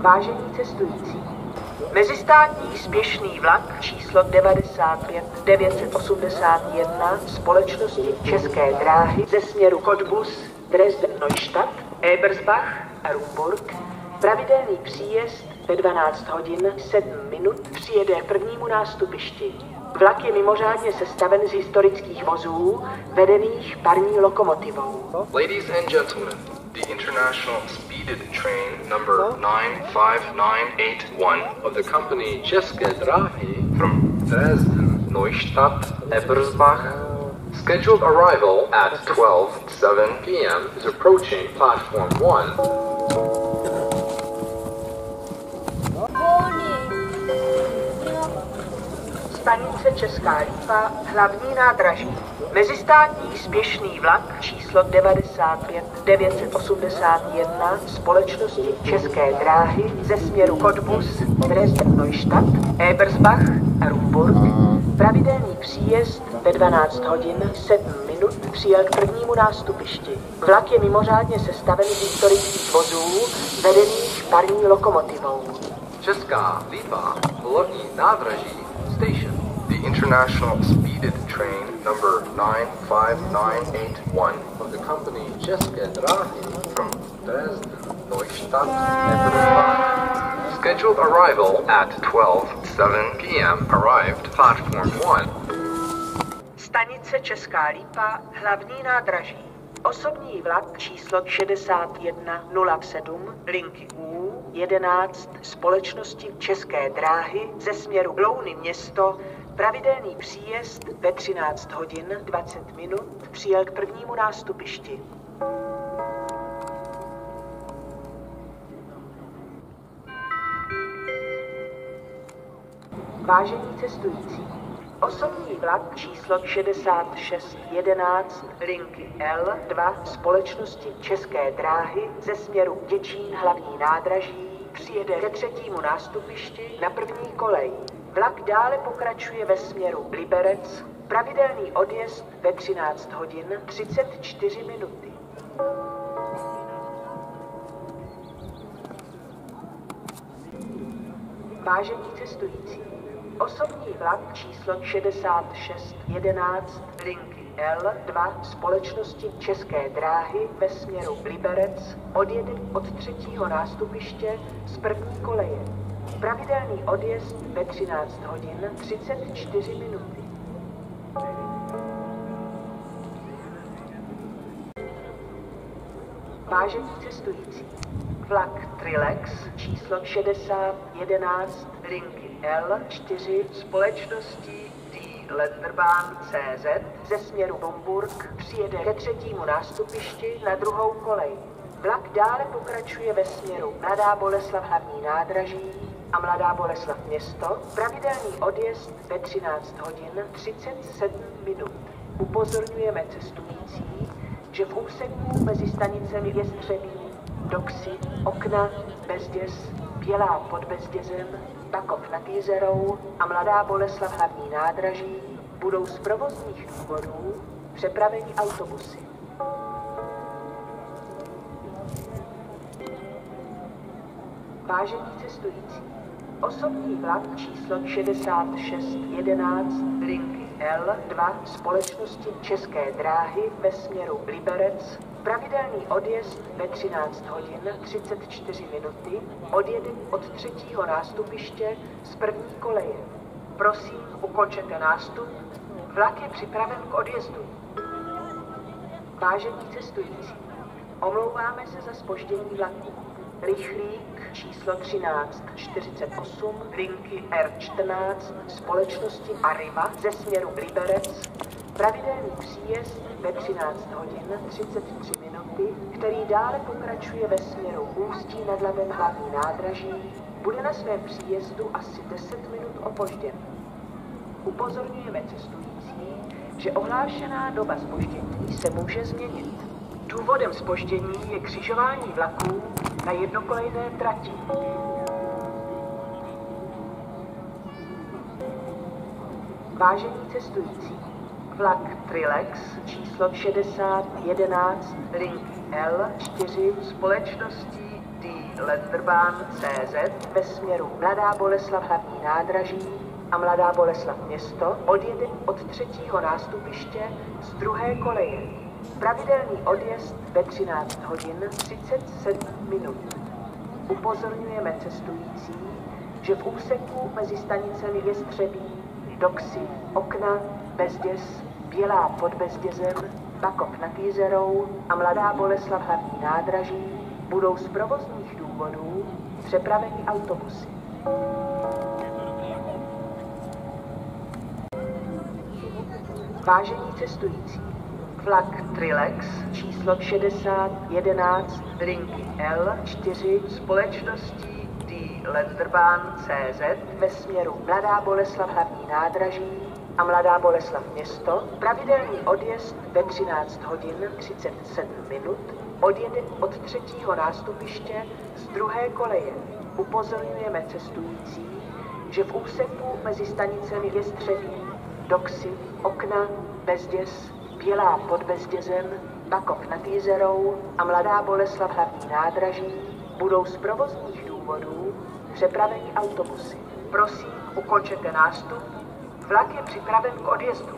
Vážení cestující, mezistátní spěšný vlak číslo 95 981 společnosti České dráhy ze směru Cottbus Dresden-Neustadt, Ebersbach a Rumburg pravidelný příjezd ve 12 hodin 7 minut přijede prvnímu nástupišti. Vlak je mimořádně sestaven z historických vozů, vedených parní lokomotivou. Ladies and gentlemen, international speeded train number 95981 of the company České dráhy from Dresden, Neustadt, Ebersbach, scheduled arrival at 12:07 p.m. is approaching platform 1. Stanice Česká Lípa, hlavní nádraží. Mezistátní spěšný vlak číslo 95 981 společnosti České dráhy ze směru Cottbus, Dresden Neustadt, Ebersbach Rumburg pravidelný příjezd ve 12 hodin 7 minut přijel k prvnímu nástupišti. Vlak je mimořádně sestaven z historických vozů vedených parní lokomotivou. Česká Lípa, hlavní nádraží, international speeded train number 95981 of the company České dráhy from Dresden, Neustadt, Ebersbach. Scheduled arrival at 12:07 p.m. Arrived platform 1. Stanice Česká Lípa, hlavní nádraží. Osobní vlak číslo 6107 linky U 11 společnosti České dráhy ze směru Louny město pravidelný příjezd ve 13 hodin 20 minut přijel k prvnímu nástupišti. Vážení cestující, Osobní vlak číslo 6611 linky L2 společnosti České dráhy ze směru Děčín hlavní nádraží přijede ke třetímu nástupišti na první kolej. Vlak dále pokračuje ve směru Liberec, pravidelný odjezd ve 13 hodin 34 minuty. Vážení cestující, Osobní vlak číslo 6611 linky L2 společnosti České dráhy ve směru Liberec odjede od třetího nástupiště z první koleje. Pravidelný odjezd ve 13 hodin 34 minuty. Vážení cestující, vlak Trilex číslo 6011 linky L4 společnosti D. Lenderbahn CZ ze směru Bomburg přijede ke třetímu nástupišti na druhou kolej. Vlak dále pokračuje ve směru Mladá Boleslav hlavní nádraží a Mladá Boleslav město, pravidelný odjezd ve 13 hodin 37 minut. Upozorňujeme cestující, že v úseku mezi stanicemi Jestřebí, Doxy, Okna, Bezděz, Bělá pod Bezdězem, Bakov nad Jizerou a Mladá Boleslav hlavní nádraží budou z provozních důvodů přepraveni autobusy. Vážení cestující, osobní vlak číslo 6611 linky L2 společnosti České dráhy ve směru Liberec Pravidelný odjezd ve 13 hodin 34 minuty odjede od třetího nástupiště z první koleje. Prosím, ukončete nástup, vlak je připraven k odjezdu. Vážení cestující, omlouváme se za spoždění vlaku. Rychlík číslo 1348 linky R14 společnosti Arriva ze směru Liberec pravidelný příjezd ve 13 hodin 33 minuty, který dále pokračuje ve směru Ústí nad Labem hlavní nádraží, bude na svém příjezdu asi 10 minut opožděn. Upozorňujeme cestující, že ohlášená doba spoždění se může změnit. Důvodem spoždění je křižování vlaků na jednokolejné trati. Vážení cestující, vlak Trilex číslo 6011 link L4 společností D. Lenderbahn CZ ve směru Mladá Boleslav hlavní nádraží a Mladá Boleslav město odjede od třetího nástupiště z druhé koleje. Pravidelný odjezd ve 13 hodin 37 minut. Upozorňujeme cestující, že v úseku mezi stanicemi Jestřebí, Doxy, Okna, Bezděs, Bělá pod Bezdězem, Bakov nad Jízerou a Mladá Boleslav hlavní nádraží budou z provozních důvodů přepraveni autobusy. Vážení cestující, vlak Trilex číslo 6011 linky L4 společností D. Lenderbahn CZ ve směru Mladá Boleslav hlavní nádraží a Mladá Boleslav město pravidelný odjezd ve 13 hodin 37 minut odjede od třetího nástupiště z druhé koleje. Upozorňujeme cestující, že v úseku mezi stanicemi Jestřebí, Doxy, Okna, Bezděs, Bělá pod Bezdězem, Bakov nad Jízerou a Mladá Boleslav hlavní nádraží budou z provozních důvodů přepraveni autobusy. Prosím, ukončete nástup. Vlak je připraven k odjezdu.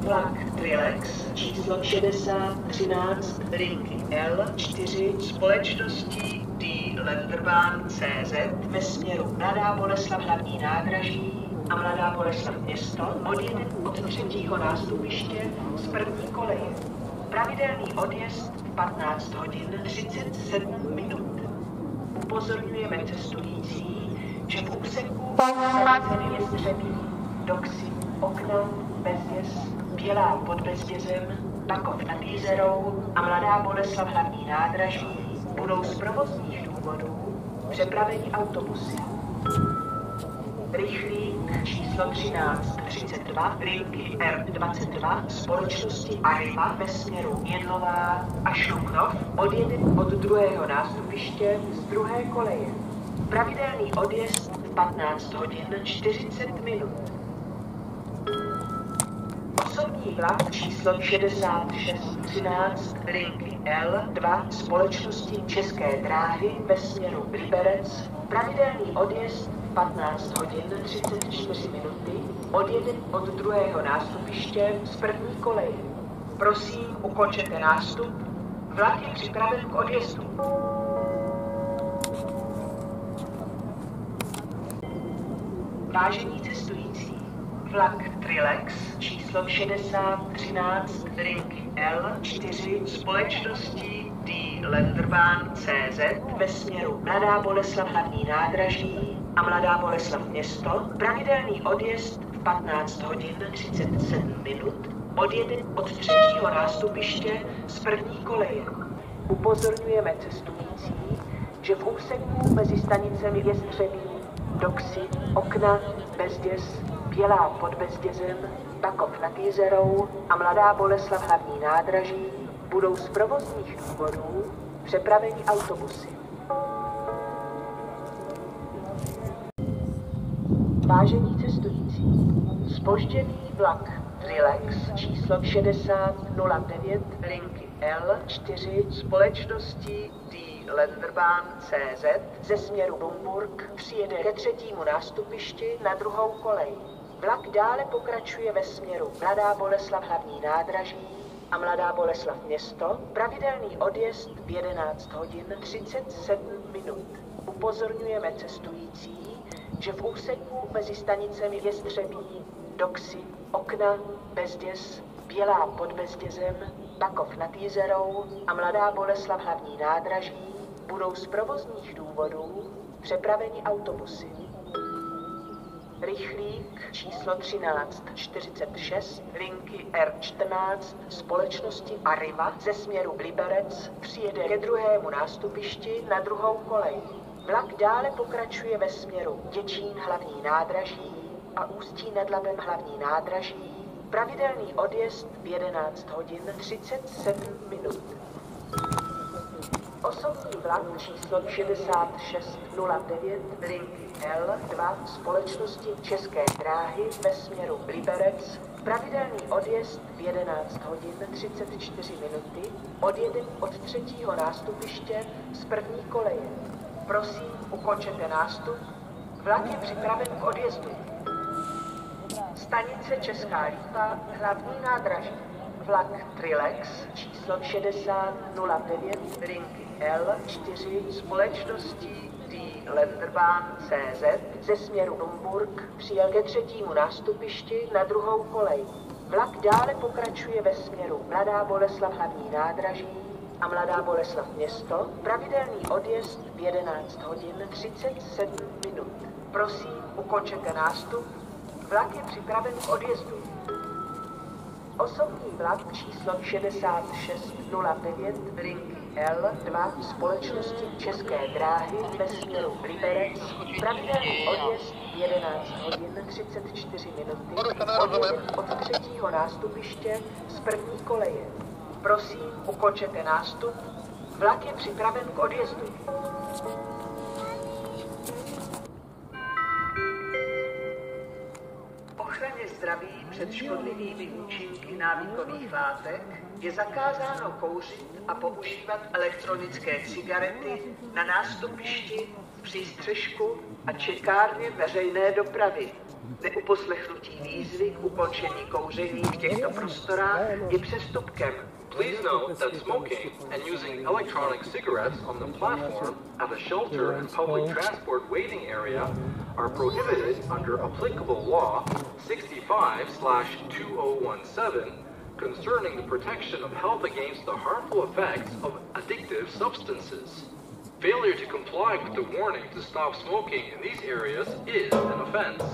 Vlak Trilex číslo 6013 linky L4 společností D. Lenderbahn CZ ve směru Mladá Boleslav hlavní nádraží a Mladá Boleslav město odjede od třetího nástupiště z první koleje. Pravidelný odjezd v 15 hodin 37 minut. Upozorňujeme cestující, že v úseku stanicemi Jestřebí, Doxy, Okna, Bezděs, Bělá pod Bezdězem, Bakov nad Jízerou a Mladá Boleslav hlavní nádraží budou z provozních důvodů přepraveni autobusy. Rychlík číslo 1332 linky R22 společnosti Arriva ve směru Jedlová a Šluknov odjede od druhého nástupiště z druhé koleje. Pravidelný odjezd v 15 hodin 40 minut. Vlak číslo 6613 linky L2 společnosti České dráhy ve směru Liberec. Pravidelný odjezd 15 hodin 34 minuty odjede od druhého nástupiště z první koleje. Prosím, ukončete nástup. Vlak je připraven k odjezdu. Vážení cestující, vlak Trilex číslo 6013 linky L4 společností D. Lenderbahn CZ ve směru Mladá Boleslav hlavní nádraží a Mladá Boleslav město pravidelný odjezd v 15 hodin 37 minut odjede od třetího nástupiště z první koleje. Upozorňujeme cestující, že v úseku mezi stanicemi Jestřebí, Doxy, Okna, Bezděs, Bělá pod Bezdězem, Bakov nad Jízerou a Mladá Boleslav hlavní nádraží budou z provozních důvodů přepraveni autobusy. Vážení cestující, spožděný vlak Trilex číslo 6009 linky L4 společností D. Lenderbahn CZ ze směru Bumburg přijede ke třetímu nástupišti na druhou kolej. Vlak dále pokračuje ve směru Mladá Boleslav hlavní nádraží a Mladá Boleslav město, pravidelný odjezd v 11 hodin 37 minut. Upozorňujeme cestující, že v úseku mezi stanicemi Jestřebí, Doxy, Okna, Bezděs, Bělá pod Bezdězem, Bakov nad Jízerou a Mladá Boleslav hlavní nádraží budou z provozních důvodů přepraveni autobusy. Rychlík číslo 1346 linky R14 společnosti Arriva ze směru Liberec přijede ke druhému nástupišti na druhou kolej. Vlak dále pokračuje ve směru Děčín hlavní nádraží a Ústí nad Labem hlavní nádraží. Pravidelný odjezd v 11 hodin 37 minut. Osobní vlak číslo 6609 linky L2 společnosti České dráhy ve směru Liberec Pravidelný odjezd v 11 hodin 34 minuty odjede od třetího nástupiště z první koleje. Prosím, ukončete nástup. Vlak je připraven k odjezdu. Stanice Česká Lípa, hlavní nádraží. Vlak Trilex číslo 6009 linky L4 společností D. Lenderbahn CZ ze směru Numburg přijel ke třetímu nástupišti na druhou kolej. Vlak dále pokračuje ve směru Mladá Boleslav hlavní nádraží a Mladá Boleslav město, pravidelný odjezd v 11 hodin 37 minut. Prosím, ukončete nástup. Vlak je připraven k odjezdu. Osobní vlak číslo 6609 linky L2 společnosti České dráhy ve směru Liberec, pravidelný odjezd 11 hodin 34 minuty, odjezd od třetího nástupiště z první koleje. Prosím, ukončete nástup. Vlak je připraven k odjezdu. Před škodlivými účinky návykových látek je zakázáno kouřit a používat elektronické cigarety na nástupišti, přístřežku a čekárně veřejné dopravy. Neuposlechnutí výzvy k ukončení kouření v těchto prostorách je přestupkem Please note that smoking and using electronic cigarettes on the platform, at the shelter and public transport waiting area are prohibited under applicable law 65/2017 concerning the protection of health against the harmful effects of addictive substances. Failure to comply with the warning to stop smoking in these areas is an offense.